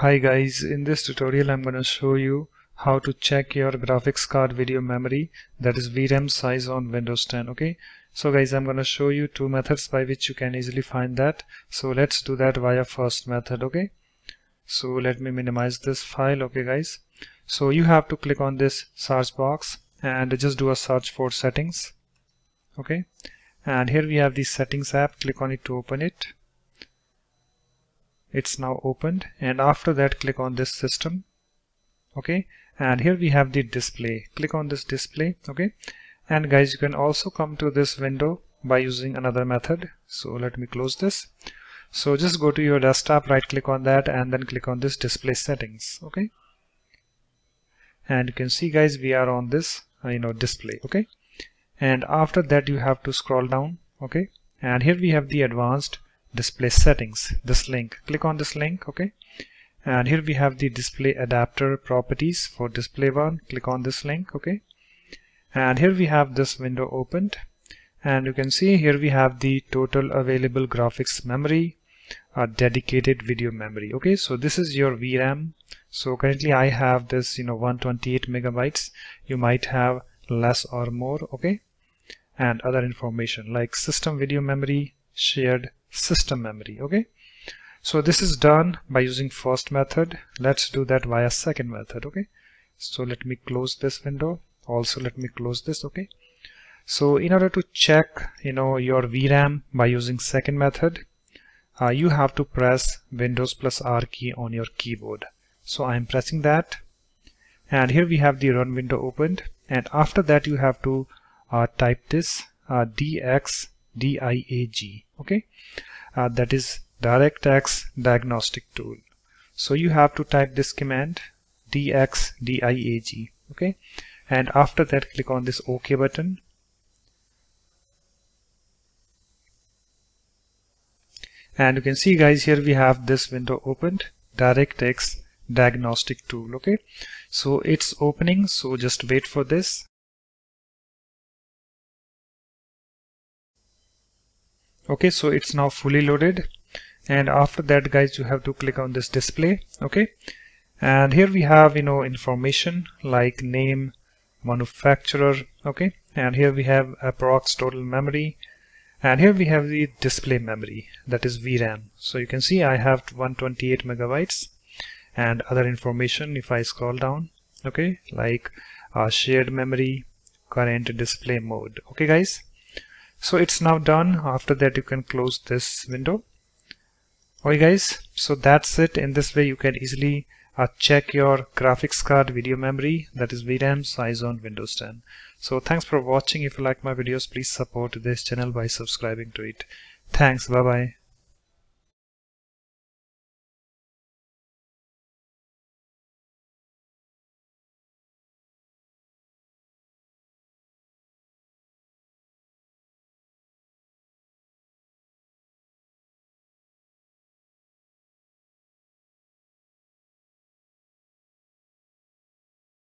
Hi guys, in this tutorial I'm going to show you how to check your graphics card video memory that is VRAM size on Windows 10 okay? So guys I'm going to show you two methods by which you can easily find that. So let's do that via first method okay? So let me minimize this file okay guys? So you have to click on this search box and just do a search for settings okay? And here we have the settings app click on it to open it it's now opened and after that click on this system okay? And here we have the display. Click on this display okay? And guys you can also come to this window by using another method. So let me close this. So just go to your desktop right click on that and then click on this display settings okay? And you can see guys we are on this uh, you know display okay? And after that you have to scroll down okay? And here we have the advanced display settings. This link. Click on this link okay? And here we have the display adapter properties for display one. Click on this link okay? And here we have this window opened. And you can see here we have the total available graphics memory a dedicated video memory okay? So this is your VRAM so currently I have this you know 128 megabytes. You might have less or more okay? And other information like system video memory shared system memory okay? So this is done by using first method. Let's do that via second method okay? So let me close this window. Also let me close this okay? So in order to check you know your VRAM by using second method uh, you have to press Windows plus R key on your keyboard. So I'm pressing that. And here we have the run window opened. And after that you have to uh, type this uh, DX DIAG okay? Uh, that is DirectX diagnostic tool. So you have to type this command DX DIAG okay? And after that click on this OK button. And you can see guys here we have this window opened DirectX diagnostic tool okay? So it's opening so just wait for this okay so it's now fully loaded. And after that guys you have to click on this display. Okay. And here we have you know information like name manufacturer. Okay. And here we have approx total memory. And here we have the display memory. That is VRAM so you can see I have 128 megabytes. And other information if I scroll down. Okay. Like uh, shared memory current display mode. Okay guys so it's now done. After that you can close this window. Okay guys. So that's it. In this way you can easily uh, check your graphics card video memory that is VRAM size on Windows 10 so thanks for watching. If you like my videos please support this channel by subscribing to it. Thanks. Bye bye